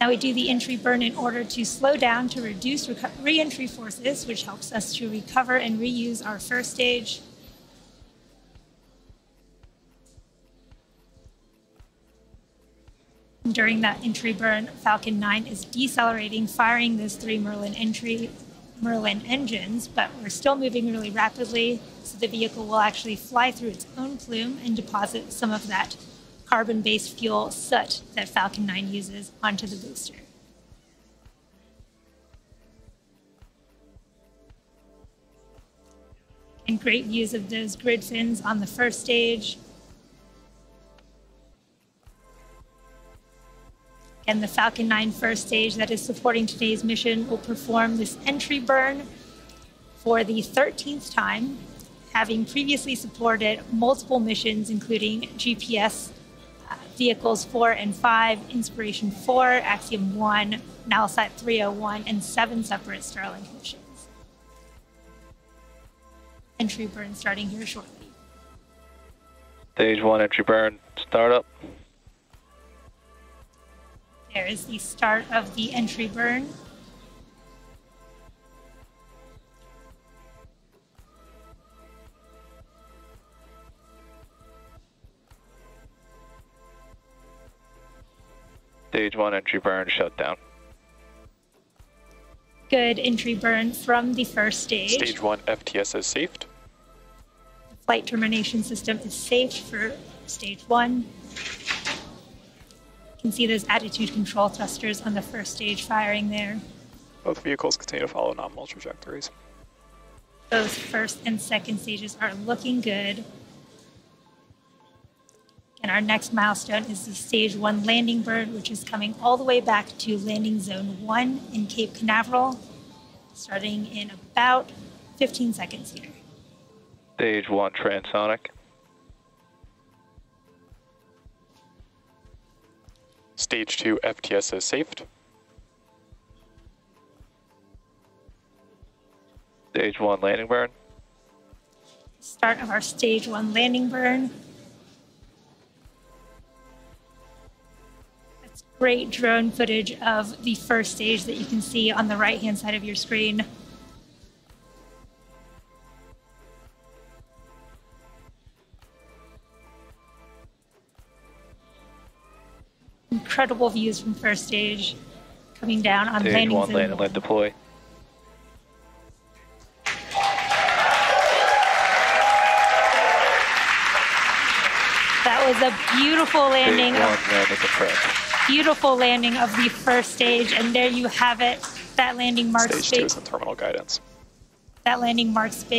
Now we do the entry burn in order to slow down to reduce re-entry forces, which helps us to recover and reuse our first stage. During that entry burn, Falcon 9 is decelerating, firing those three Merlin entry Merlin engines, but we're still moving really rapidly, so the vehicle will actually fly through its own plume and deposit some of that carbon-based fuel soot that Falcon 9 uses onto the booster. And great views of those grid fins on the first stage. And the Falcon 9 first stage that is supporting today's mission will perform this entry burn for the 13th time, having previously supported multiple missions, including GPS vehicles 4 and 5, Inspiration 4, Axiom 1, Nilesat 301, and seven separate Starlink missions. Entry burn starting here shortly. Stage 1 entry burn, startup. There is the start of the entry burn. Stage 1 entry burn shutdown. Good entry burn from the first stage. Stage 1 FTS is saved. Flight termination system is safe for stage 1 You can see those attitude control thrusters on the first stage firing there. Both vehicles continue to follow nominal trajectories. Those first and second stages are looking good. And our next milestone is the stage one landing burn, which is coming all the way back to landing zone one in Cape Canaveral, starting in about 15 seconds here. Stage one transonic. Stage 2 FTS is saved. Stage 1 landing burn. Start of our stage 1 landing burn. Great drone footage of the first stage that you can see on the right hand side of your screen. incredible views from first stage coming down on stage landing one, land and let deploy. That was a beautiful landing. One, of, beautiful landing of the first stage, and there you have it. That landing marks stage two is in terminal guidance. That landing marks space.